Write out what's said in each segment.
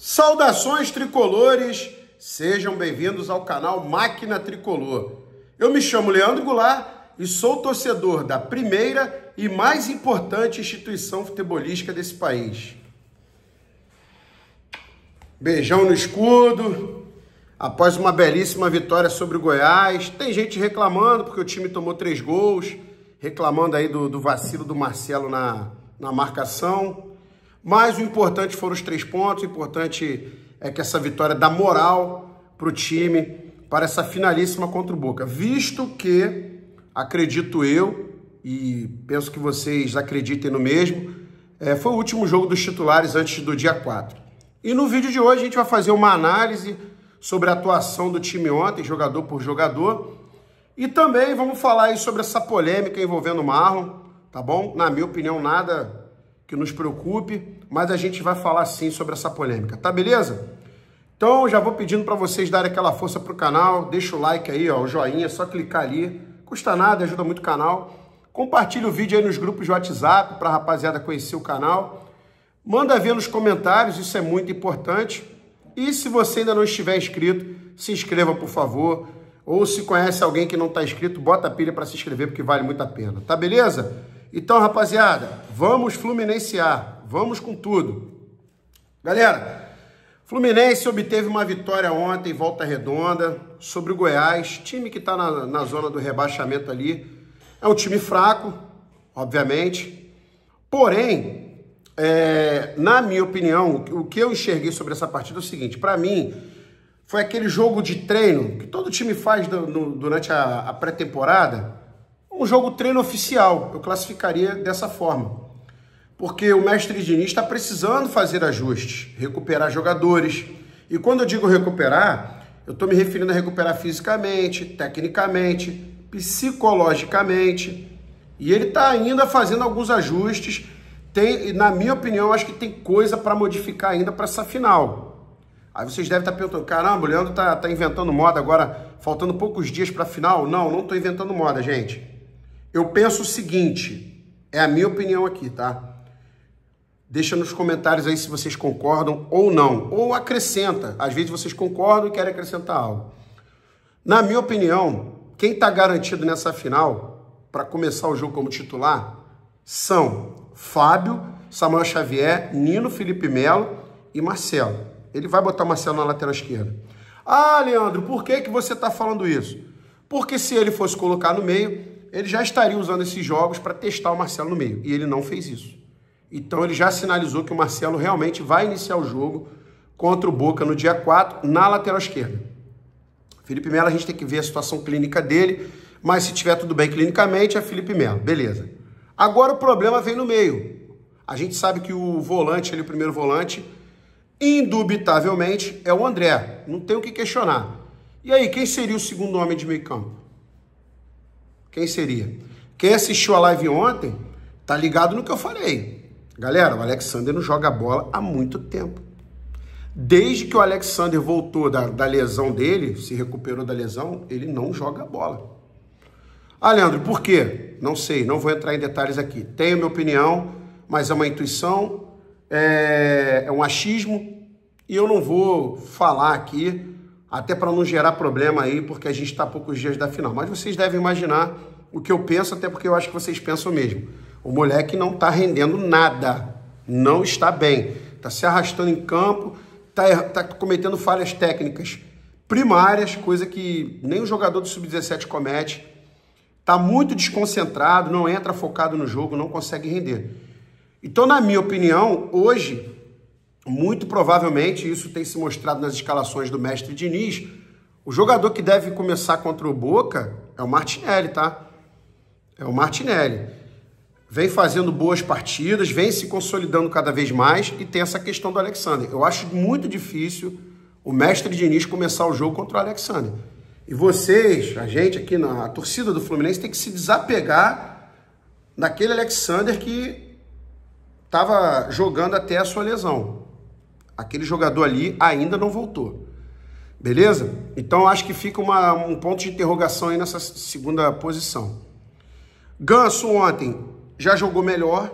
Saudações tricolores, sejam bem-vindos ao canal Máquina Tricolor. Eu me chamo Leandro Goulart e sou torcedor da primeira e mais importante instituição futebolística desse país. Beijão no escudo. Após uma belíssima vitória sobre o Goiás, tem gente reclamando porque o time tomou três gols, reclamando aí do, do vacilo do Marcelo na, na marcação. Mas o importante foram os três pontos, o importante é que essa vitória dá moral para o time, para essa finalíssima contra o Boca. Visto que, acredito eu, e penso que vocês acreditem no mesmo, é, foi o último jogo dos titulares antes do dia 4. E no vídeo de hoje a gente vai fazer uma análise sobre a atuação do time ontem, jogador por jogador, e também vamos falar aí sobre essa polêmica envolvendo o Marlon, tá bom? Na minha opinião, nada que nos preocupe, mas a gente vai falar sim sobre essa polêmica, tá beleza? Então já vou pedindo para vocês darem aquela força pro canal, deixa o like aí, ó, o joinha, é só clicar ali, custa nada, ajuda muito o canal. Compartilha o vídeo aí nos grupos de WhatsApp para a rapaziada conhecer o canal. Manda ver nos comentários, isso é muito importante. E se você ainda não estiver inscrito, se inscreva, por favor. Ou se conhece alguém que não está inscrito, bota a pilha para se inscrever, porque vale muito a pena. Tá beleza? Então, rapaziada, vamos fluminensear, vamos com tudo. Galera, Fluminense obteve uma vitória ontem, volta redonda, sobre o Goiás, time que está na, na zona do rebaixamento ali. É um time fraco, obviamente, porém, é, na minha opinião, o que eu enxerguei sobre essa partida é o seguinte: para mim, foi aquele jogo de treino que todo time faz do, durante a, a pré-temporada um jogo treino oficial, eu classificaria dessa forma. Porque o mestre Diniz está precisando fazer ajustes, recuperar jogadores. E quando eu digo recuperar, eu estou me referindo a recuperar fisicamente, tecnicamente, psicologicamente. E ele está ainda fazendo alguns ajustes. Tem, na minha opinião, acho que tem coisa para modificar ainda para essa final. Aí vocês devem estar tá perguntando: caramba, o Leandro está tá inventando moda agora, faltando poucos dias para a final. Não, não estou inventando moda, gente. Eu penso o seguinte, é a minha opinião aqui, tá? Deixa nos comentários aí se vocês concordam ou não, ou acrescenta. Às vezes vocês concordam e querem acrescentar algo. Na minha opinião, quem está garantido nessa final para começar o jogo como titular são Fábio, Samuel Xavier, Nino Felipe Melo e Marcelo. Ele vai botar Marcelo na lateral esquerda. Ah, Leandro, por que, que você está falando isso? Porque se ele fosse colocar no meio, ele já estaria usando esses jogos para testar o Marcelo no meio. E ele não fez isso. Então ele já sinalizou que o Marcelo realmente vai iniciar o jogo contra o Boca no dia 4, na lateral esquerda. Felipe Melo, a gente tem que ver a situação clínica dele, mas se tiver tudo bem clinicamente, é Felipe Melo, beleza. Agora o problema vem no meio. A gente sabe que o volante, ele, o primeiro volante, indubitavelmente é o André. Não tem o que questionar. E aí, quem seria o segundo homem de meio campo? Quem seria? Quem assistiu a live ontem tá ligado no que eu falei. Galera, o Alexander não joga bola há muito tempo. Desde que o Alexander voltou da, da lesão dele, se recuperou da lesão, ele não joga bola. Ah, Leandro, por quê? Não sei, não vou entrar em detalhes aqui. Tenho minha opinião, mas é uma intuição, é, é um achismo, e eu não vou falar aqui até para não gerar problema aí, porque a gente está a poucos dias da final. Mas vocês devem imaginar o que eu penso, até porque eu acho que vocês pensam mesmo. O moleque não está rendendo nada, não está bem, está se arrastando em campo, está tá cometendo falhas técnicas primárias, coisa que nem o jogador do Sub-17 comete. Está muito desconcentrado, não entra focado no jogo, não consegue render. Então, na minha opinião, hoje muito provavelmente, isso tem se mostrado nas escalações do mestre Diniz, o jogador que deve começar contra o Boca é o Martinelli, tá? É o Martinelli. Vem fazendo boas partidas, vem se consolidando cada vez mais e tem essa questão do Alexander. Eu acho muito difícil o mestre Diniz começar o jogo contra o Alexander. E vocês, a gente aqui na torcida do Fluminense, tem que se desapegar daquele Alexander que estava jogando até a sua lesão. Aquele jogador ali ainda não voltou. Beleza? Então acho que fica uma, um ponto de interrogação aí nessa segunda posição. Ganso ontem já jogou melhor,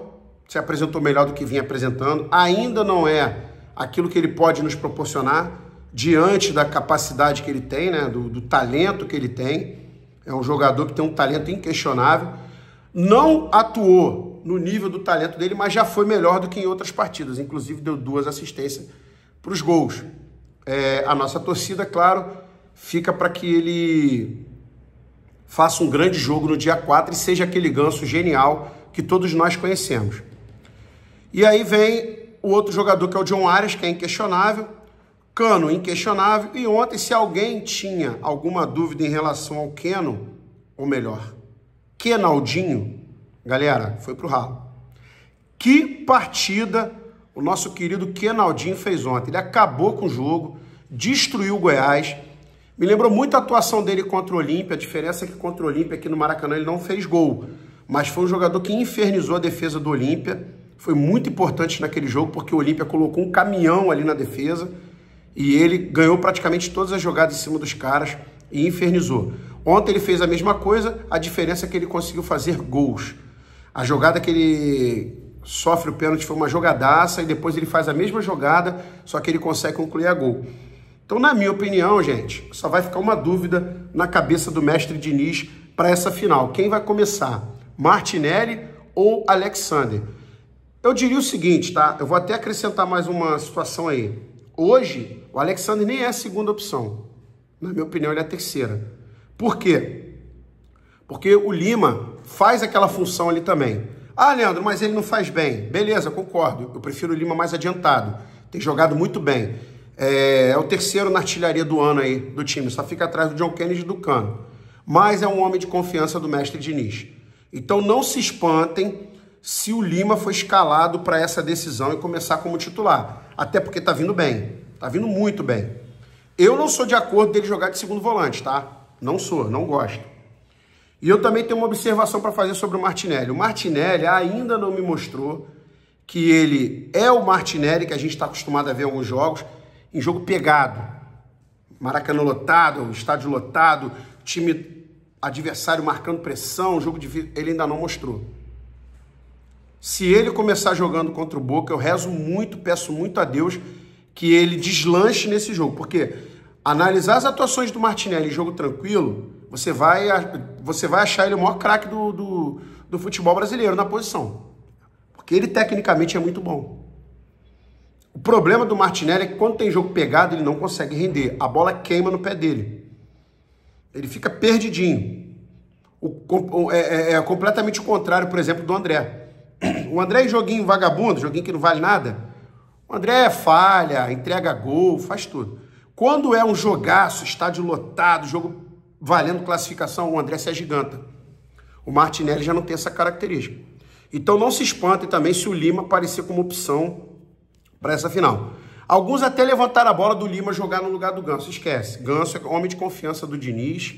se apresentou melhor do que vinha apresentando. Ainda não é aquilo que ele pode nos proporcionar diante da capacidade que ele tem, né, do, do talento que ele tem. É um jogador que tem um talento inquestionável. Não atuou no nível do talento dele, mas já foi melhor do que em outras partidas. Inclusive deu duas assistências para os gols. É, a nossa torcida, claro, fica para que ele faça um grande jogo no dia 4 e seja aquele ganso genial que todos nós conhecemos. E aí vem o outro jogador que é o John Arias, que é inquestionável, Cano, inquestionável. E ontem, se alguém tinha alguma dúvida em relação ao Keno, ou melhor, Kenaldinho, galera, foi pro ralo. Que partida o nosso querido Kenaldinho fez ontem. Ele acabou com o jogo, destruiu o Goiás. Me lembrou muito a atuação dele contra o Olímpia. A diferença é que contra o Olímpia aqui no Maracanã ele não fez gol. Mas foi um jogador que infernizou a defesa do Olímpia. Foi muito importante naquele jogo porque o Olímpia colocou um caminhão ali na defesa e ele ganhou praticamente todas as jogadas em cima dos caras e infernizou. Ontem ele fez a mesma coisa, a diferença é que ele conseguiu fazer gols. A jogada que ele sofre o pênalti foi uma jogadaça e depois ele faz a mesma jogada, só que ele consegue concluir a gol. Então, na minha opinião, gente, só vai ficar uma dúvida na cabeça do mestre Diniz para essa final. Quem vai começar? Martinelli ou Alexander? Eu diria o seguinte, tá? Eu vou até acrescentar mais uma situação aí. Hoje, o Alexandre nem é a segunda opção. Na minha opinião, ele é a terceira. Por quê? Porque o Lima faz aquela função ali também. Ah, Leandro, mas ele não faz bem. Beleza, concordo. Eu prefiro o Lima mais adiantado. Tem jogado muito bem. É, é, o terceiro na artilharia do ano aí do time. Só fica atrás do John Kennedy e do Cano. Mas é um homem de confiança do mestre Diniz. Então não se espantem se o Lima foi escalado para essa decisão e começar como titular até porque tá vindo bem, tá vindo muito bem. Eu não sou de acordo dele jogar de segundo volante, tá? Não sou, não gosto. E eu também tenho uma observação para fazer sobre o Martinelli. O Martinelli ainda não me mostrou que ele é o Martinelli que a gente está acostumado a ver em alguns jogos, em jogo pegado. Maracanã lotado, estádio lotado, time adversário marcando pressão, jogo de ele ainda não mostrou. Se ele começar jogando contra o Boca, eu rezo muito, peço muito a Deus que ele deslanche nesse jogo, porque analisar as atuações do Martinelli em jogo tranquilo, você vai, você vai achar ele o maior craque do, do, do futebol brasileiro na posição. Porque ele tecnicamente é muito bom. O problema do Martinelli é que quando tem jogo pegado, ele não consegue render. A bola queima no pé dele. Ele fica perdidinho. O, é, é, é completamente o contrário, por exemplo, do André. O André é joguinho vagabundo, joguinho que não vale nada. O André é falha, entrega gol, faz tudo. Quando é um jogaço, estádio lotado, jogo valendo classificação, o André se agiganta. O Martinelli já não tem essa característica. Então não se espantem também se o Lima aparecer como opção para essa final. Alguns até levantaram a bola do Lima jogar no lugar do Ganso. Esquece. Ganso é homem de confiança do Diniz.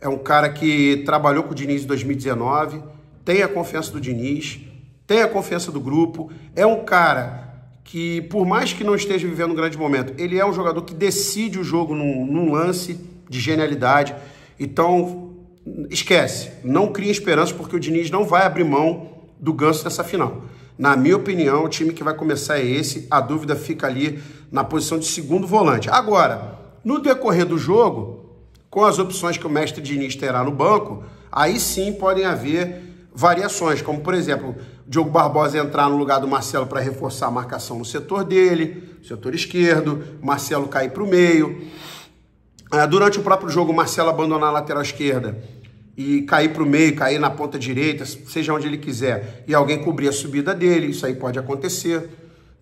É um cara que trabalhou com o Diniz em 2019 tem a confiança do Diniz, tem a confiança do grupo, é um cara que, por mais que não esteja vivendo um grande momento, ele é um jogador que decide o jogo num, num lance de genialidade. Então, esquece, não cria esperança, porque o Diniz não vai abrir mão do ganso dessa final. Na minha opinião, o time que vai começar é esse, a dúvida fica ali na posição de segundo volante. Agora, no decorrer do jogo, com as opções que o mestre Diniz terá no banco, aí sim podem haver variações, como por exemplo, Diogo Barbosa entrar no lugar do Marcelo para reforçar a marcação no setor dele, setor esquerdo, Marcelo cair para o meio. Ah, durante o próprio jogo, o Marcelo abandonar a lateral esquerda e cair para o meio, cair na ponta direita, seja onde ele quiser, e alguém cobrir a subida dele, isso aí pode acontecer.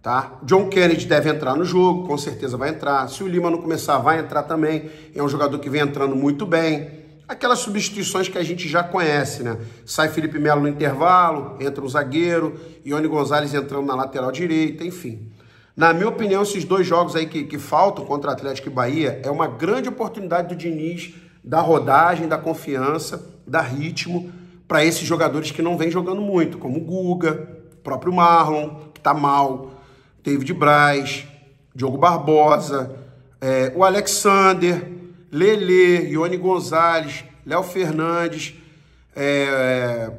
Tá? John Kennedy deve entrar no jogo, com certeza vai entrar. Se o Lima não começar, vai entrar também. É um jogador que vem entrando muito bem aquelas substituições que a gente já conhece, né? Sai Felipe Melo no intervalo, entra um zagueiro, Ione Gonzalez entrando na lateral direita, enfim. Na minha opinião, esses dois jogos aí que, que faltam contra Atlético e Bahia é uma grande oportunidade do Diniz dar rodagem, dar confiança, dar ritmo para esses jogadores que não vêm jogando muito, como o Guga, o próprio Marlon, que tá mal, David Braz, Diogo Barbosa, é, o Alexander, Lele, Ione Gonzalez, Léo Fernandes, é,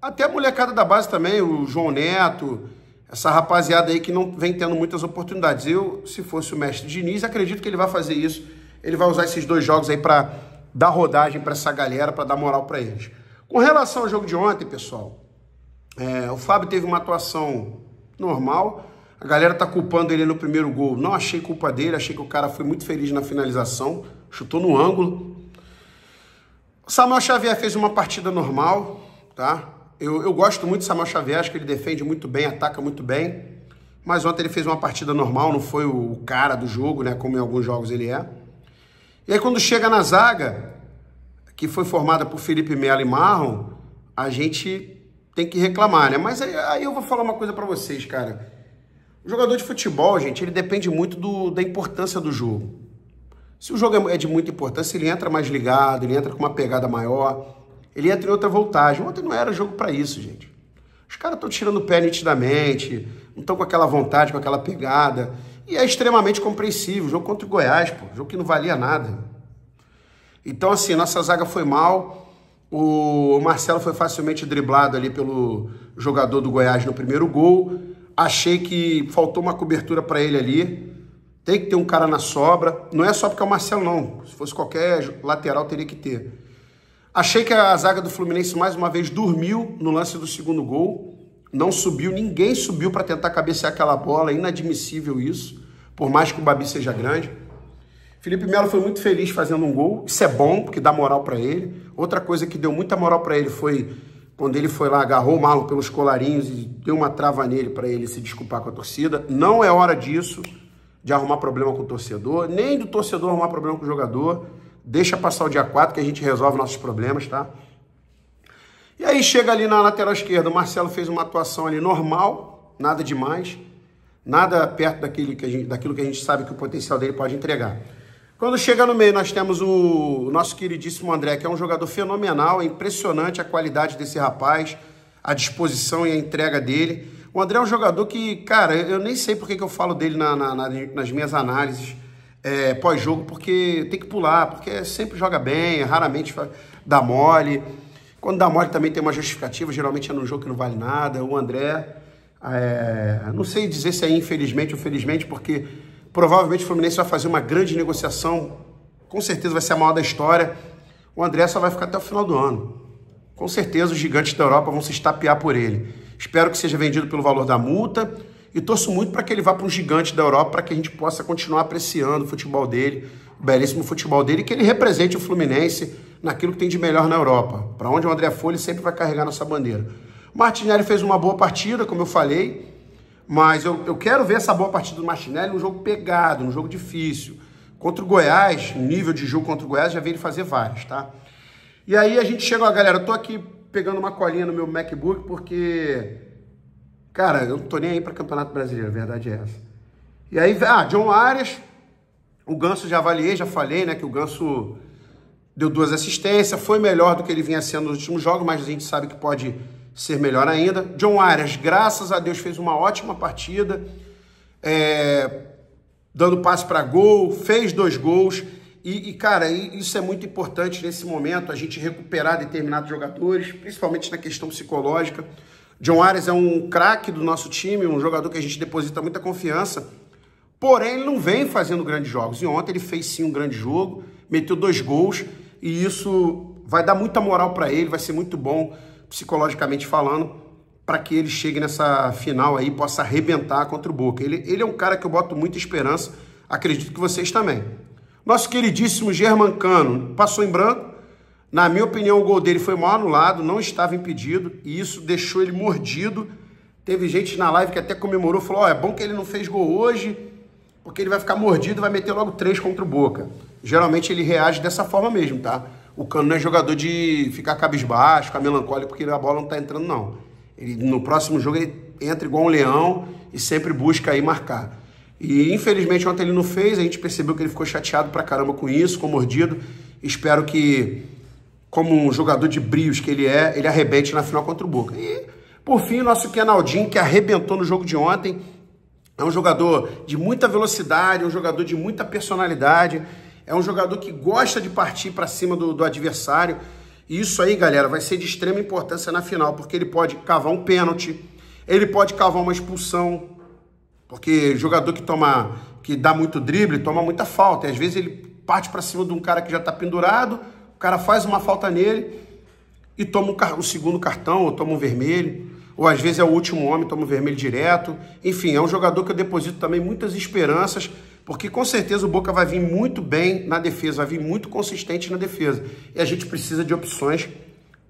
até a molecada da base também, o João Neto, essa rapaziada aí que não vem tendo muitas oportunidades. Eu, se fosse o mestre Diniz, acredito que ele vai fazer isso. Ele vai usar esses dois jogos aí para dar rodagem para essa galera, para dar moral para eles. Com relação ao jogo de ontem, pessoal, é, o Fábio teve uma atuação normal. A galera tá culpando ele no primeiro gol. Não achei culpa dele, achei que o cara foi muito feliz na finalização, chutou no ângulo. Samuel Xavier fez uma partida normal, tá? Eu, eu gosto muito do Samuel Xavier, acho que ele defende muito bem, ataca muito bem. Mas ontem ele fez uma partida normal, não foi o cara do jogo, né? Como em alguns jogos ele é. E aí quando chega na zaga, que foi formada por Felipe Melo e Marlon, a gente tem que reclamar, né? Mas aí, aí eu vou falar uma coisa para vocês, cara. O jogador de futebol, gente, ele depende muito do, da importância do jogo. Se o jogo é de muita importância, ele entra mais ligado, ele entra com uma pegada maior ele entra em outra voltagem. Ontem não era jogo para isso, gente. Os caras estão tirando o pé nitidamente, não estão com aquela vontade, com aquela pegada. E é extremamente compreensível. Jogo contra o Goiás, pô. Jogo que não valia nada. Então, assim, nossa zaga foi mal. O Marcelo foi facilmente driblado ali pelo jogador do Goiás no primeiro gol. Achei que faltou uma cobertura para ele ali. Tem que ter um cara na sobra. Não é só porque é o Marcelo, não. Se fosse qualquer lateral, teria que ter. Achei que a zaga do Fluminense mais uma vez dormiu no lance do segundo gol. Não subiu, ninguém subiu para tentar cabecear aquela bola. Inadmissível isso, por mais que o Babi seja grande. Felipe Melo foi muito feliz fazendo um gol. Isso é bom, porque dá moral para ele. Outra coisa que deu muita moral para ele foi quando ele foi lá, agarrou o Marlon pelos colarinhos e deu uma trava nele para ele se desculpar com a torcida. Não é hora disso, de arrumar problema com o torcedor, nem do torcedor arrumar problema com o jogador. Deixa passar o dia 4 que a gente resolve nossos problemas, tá? E aí chega ali na lateral esquerda, o Marcelo fez uma atuação ali normal, nada demais, nada perto daquilo que a gente, daquilo que a gente sabe que o potencial dele pode entregar. Quando chega no meio, nós temos o nosso queridíssimo André, que é um jogador fenomenal, é impressionante a qualidade desse rapaz, a disposição e a entrega dele. O André é um jogador que, cara, eu nem sei por que, que eu falo dele na, na, nas minhas análises é, pós-jogo, porque tem que pular, porque sempre joga bem, raramente dá mole. Quando dá mole também tem uma justificativa, geralmente é num jogo que não vale nada. O André, é, não sei dizer se é infelizmente ou felizmente, porque provavelmente o Fluminense vai fazer uma grande negociação, com certeza vai ser a maior da história. O André só vai ficar até o final do ano. Com certeza os gigantes da Europa vão se estapear por ele. Espero que seja vendido pelo valor da multa e torço muito para que ele vá para um gigante da Europa, para que a gente possa continuar apreciando o futebol dele, o belíssimo futebol dele, e que ele represente o Fluminense naquilo que tem de melhor na Europa. Para onde o André for, ele sempre vai carregar nossa bandeira. O Martinelli fez uma boa partida, como eu falei, mas eu, eu quero ver essa boa partida do Martinelli num jogo pegado, num jogo difícil. Contra o Goiás, nível de jogo contra o Goiás, já vi ele fazer vários, tá? E aí a gente chega, galera, eu tô aqui pegando uma colinha no meu MacBook porque Cara, eu não tô nem aí para Campeonato Brasileiro, a verdade é essa. E aí, ah, John Arias, o Ganso já avaliei, já falei, né, que o Ganso deu duas assistências, foi melhor do que ele vinha sendo nos últimos jogos, mas a gente sabe que pode ser melhor ainda. John Arias, graças a Deus, fez uma ótima partida, é, dando passe para gol, fez dois gols. E, e, cara, isso é muito importante nesse momento, a gente recuperar determinados jogadores, principalmente na questão psicológica. John Arias é um craque do nosso time, um jogador que a gente deposita muita confiança. Porém, ele não vem fazendo grandes jogos. E ontem ele fez sim um grande jogo, meteu dois gols, e isso vai dar muita moral para ele, vai ser muito bom psicologicamente falando, para que ele chegue nessa final aí possa arrebentar contra o Boca. Ele, ele é um cara que eu boto muita esperança, acredito que vocês também. Nosso queridíssimo Germancano passou em branco, na minha opinião, o gol dele foi mal anulado, não estava impedido, e isso deixou ele mordido. Teve gente na live que até comemorou, falou: oh, é bom que ele não fez gol hoje, porque ele vai ficar mordido e vai meter logo três contra o Boca. Geralmente ele reage dessa forma mesmo, tá? O Cano não é jogador de ficar cabisbaixo, ficar melancólico, porque a bola não tá entrando, não. Ele, no próximo jogo ele entra igual um leão e sempre busca aí marcar. E infelizmente ontem ele não fez, a gente percebeu que ele ficou chateado pra caramba com isso, com mordido. Espero que como um jogador de brios que ele é, ele arrebente na final contra o Boca. E, por fim, o nosso Kenaldinho, que arrebentou no jogo de ontem, é um jogador de muita velocidade, é um jogador de muita personalidade, é um jogador que gosta de partir para cima do, do adversário. E isso aí, galera, vai ser de extrema importância na final, porque ele pode cavar um pênalti, Ele pode cavar uma expulsão, porque jogador que toma, que dá muito drible, toma muita falta. E às vezes ele parte para cima de um cara que já está pendurado, cara faz uma falta nele e toma o, o segundo cartão ou toma um vermelho. Ou às vezes é o último homem, toma um vermelho direto. Enfim, é um jogador que eu deposito também muitas esperanças, porque com certeza o Boca vai vir muito bem na defesa, vai vir muito consistente na defesa. E a gente precisa de opções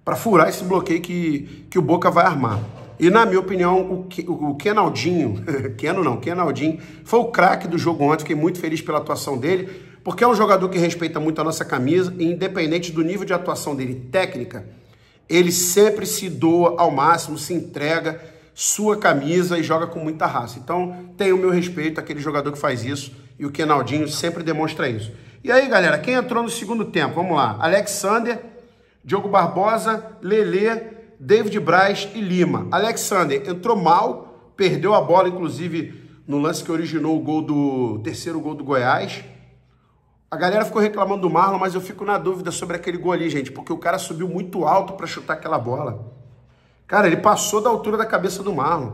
para furar esse bloqueio que, que o Boca vai armar. E na minha opinião, o, o Kenaldinho, Keno não, Kenaldinho, foi o craque do jogo ontem, fiquei muito feliz pela atuação dele, porque é um jogador que respeita muito a nossa camisa, e independente do nível de atuação dele técnica, ele sempre se doa ao máximo, se entrega sua camisa e joga com muita raça. Então, tem o meu respeito aquele jogador que faz isso, e o Kenaldinho sempre demonstra isso. E aí, galera, quem entrou no segundo tempo? Vamos lá. Alexander, Diogo Barbosa, Lele, David Braz e Lima. Alexander entrou mal, perdeu a bola, inclusive no lance que originou o gol do terceiro gol do Goiás. A galera ficou reclamando do Marlon, mas eu fico na dúvida sobre aquele gol ali, gente, porque o cara subiu muito alto para chutar aquela bola. Cara, ele passou da altura da cabeça do Marlon.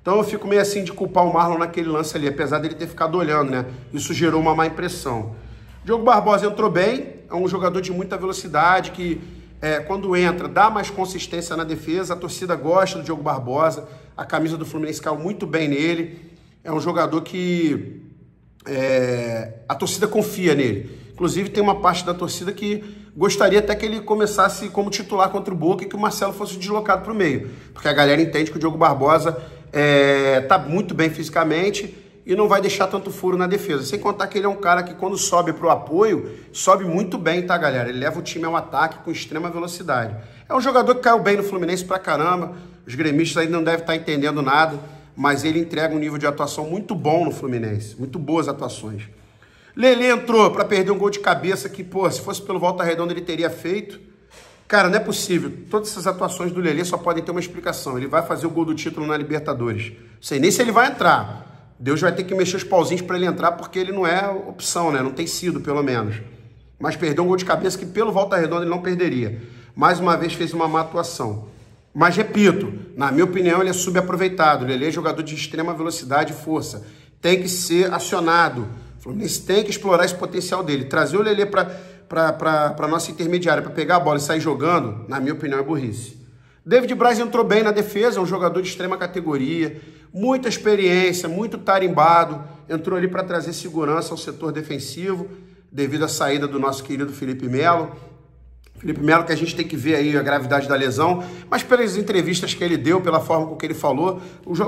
Então eu fico meio assim de culpar o Marlon naquele lance ali, apesar dele ter ficado olhando, né? Isso gerou uma má impressão. Diogo Barbosa entrou bem, é um jogador de muita velocidade que é, quando entra, dá mais consistência na defesa, a torcida gosta do Diogo Barbosa, a camisa do Fluminense caiu muito bem nele, é um jogador que é, a torcida confia nele. Inclusive tem uma parte da torcida que gostaria até que ele começasse como titular contra o Boca e que o Marcelo fosse deslocado para o meio, porque a galera entende que o Diogo Barbosa está é, tá muito bem fisicamente e não vai deixar tanto furo na defesa. Sem contar que ele é um cara que quando sobe para o apoio, sobe muito bem, tá, galera? Ele leva o time ao ataque com extrema velocidade. É um jogador que caiu bem no Fluminense pra caramba. Os gremistas aí não devem estar tá entendendo nada, mas ele entrega um nível de atuação muito bom no Fluminense. Muito boas atuações. Lele entrou para perder um gol de cabeça que, pô, se fosse pelo Volta Redonda ele teria feito. Cara, não é possível. Todas essas atuações do Lele só podem ter uma explicação. Ele vai fazer o gol do título na Libertadores. Sei nem se ele vai entrar. Deus vai ter que mexer os pauzinhos para ele entrar, porque ele não é opção, né? Não tem sido, pelo menos. Mas perdeu um gol de cabeça que pelo Volta Redonda ele não perderia. Mais uma vez fez uma má atuação. Mas repito, na minha opinião, ele é subaproveitado. Ele é jogador de extrema velocidade e força. Tem que ser acionado. O Fluminense tem que explorar esse potencial dele. Trazer o Lelê para a nossa intermediária para pegar a bola e sair jogando, na minha opinião, é burrice. David Braz entrou bem na defesa, é um jogador de extrema categoria, muita experiência, muito tarimbado, entrou ali para trazer segurança ao setor defensivo, devido à saída do nosso querido Felipe Melo. Felipe Melo, que a gente tem que ver aí a gravidade da lesão, mas pelas entrevistas que ele deu, pela forma com que ele falou,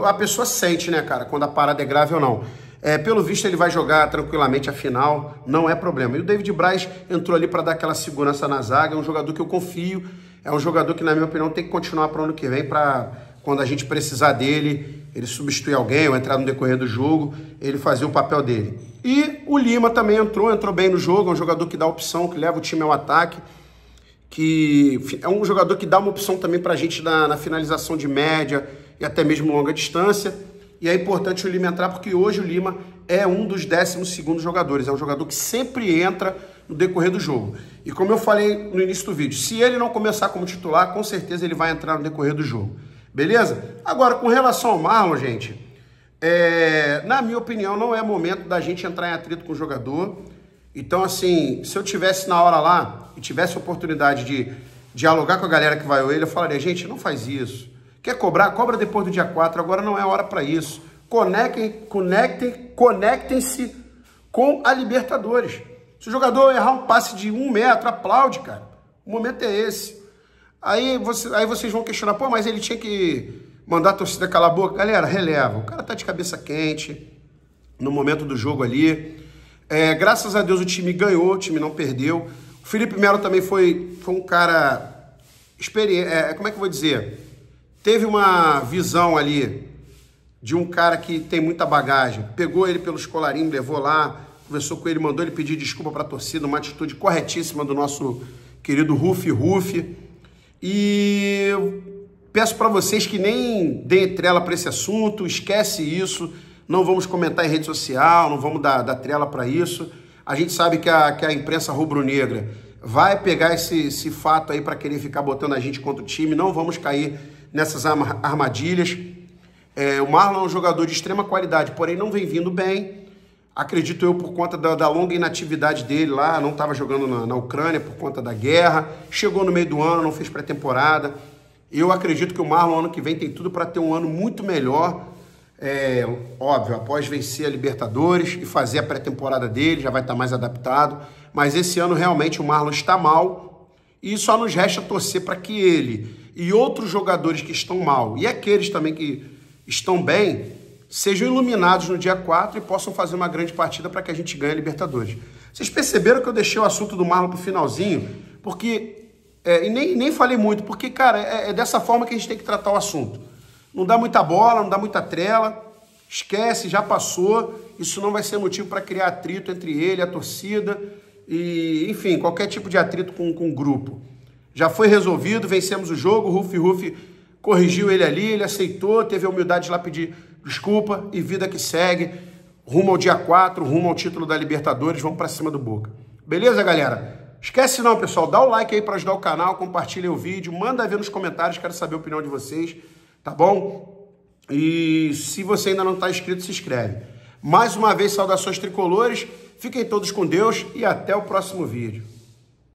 a pessoa sente, né, cara, quando a parada é grave ou não. É, pelo visto, ele vai jogar tranquilamente a final, não é problema. E o David Braz entrou ali para dar aquela segurança na zaga, é um jogador que eu confio é um jogador que, na minha opinião, tem que continuar para o ano que vem para quando a gente precisar dele, ele substituir alguém ou entrar no decorrer do jogo, ele fazer o papel dele. E o Lima também entrou, entrou bem no jogo, é um jogador que dá opção, que leva o time ao ataque, que é um jogador que dá uma opção também para a gente na, na, finalização de média e até mesmo longa distância. E é importante o Lima entrar porque hoje o Lima é um dos 12 segundos jogadores, é um jogador que sempre entra no decorrer do jogo. E como eu falei no início do vídeo, se ele não começar como titular, com certeza ele vai entrar no decorrer do jogo. Beleza? Agora, com relação ao Marlon, gente, é, na minha opinião, não é momento da gente entrar em atrito com o jogador. Então, assim, se eu tivesse na hora lá e tivesse a oportunidade de dialogar com a galera que vai ou ele, eu falaria, gente, não faz isso. Quer cobrar? Cobra depois do dia 4, agora não é hora para isso. Conectem, conectem, conectem-se com a Libertadores. Se o jogador errar um passe de um metro, aplaude, cara. O momento é esse. Aí, você, aí vocês vão questionar, pô, mas ele tinha que mandar a torcida calar a boca. Galera, releva. O cara tá de cabeça quente no momento do jogo ali. É, graças a Deus o time ganhou, o time não perdeu. O Felipe Melo também foi, foi um cara experiente. É, como é que eu vou dizer? Teve uma visão ali de um cara que tem muita bagagem. Pegou ele pelos colarinhos, levou lá, conversou com ele, mandou ele pedir desculpa para a torcida, uma atitude corretíssima do nosso querido Rufi Rufi. E peço para vocês que nem deem trela para esse assunto, esquece isso, não vamos comentar em rede social, não vamos dar, dar trela para isso. A gente sabe que a, que a imprensa rubro-negra vai pegar esse, esse fato aí para querer ficar botando a gente contra o time, não vamos cair nessas armadilhas. É, o Marlon é um jogador de extrema qualidade, porém não vem vindo bem. Acredito eu por conta da, da longa inatividade dele lá, não estava jogando na, na Ucrânia por conta da guerra. Chegou no meio do ano, não fez pré-temporada. Eu acredito que o Marlon ano que vem tem tudo para ter um ano muito melhor. É, óbvio, após vencer a Libertadores e fazer a pré-temporada dele, já vai estar mais adaptado. Mas esse ano realmente o Marlon está mal e só nos resta torcer para que ele e outros jogadores que estão mal e aqueles também que estão bem sejam iluminados no dia 4 e possam fazer uma grande partida para que a gente ganhe a Libertadores. Vocês perceberam que eu deixei o assunto do Marlon para o finalzinho? Porque. É, e nem, nem falei muito, porque, cara, é, é dessa forma que a gente tem que tratar o assunto. Não dá muita bola, não dá muita trela, esquece, já passou. Isso não vai ser motivo para criar atrito entre ele, a torcida e, enfim, qualquer tipo de atrito com, com o grupo. Já foi resolvido, vencemos o jogo, o Rufi Rufi corrigiu ele ali, ele aceitou, teve a humildade de lá pedir desculpa e vida que segue. Rumo ao dia 4, rumo ao título da Libertadores, vamos para cima do Boca. Beleza, galera? Esquece não, pessoal, dá o like aí para ajudar o canal, compartilha o vídeo, manda ver nos comentários, quero saber a opinião de vocês, tá bom? E se você ainda não está inscrito, se inscreve. Mais uma vez, saudações tricolores, fiquem todos com Deus e até o próximo vídeo.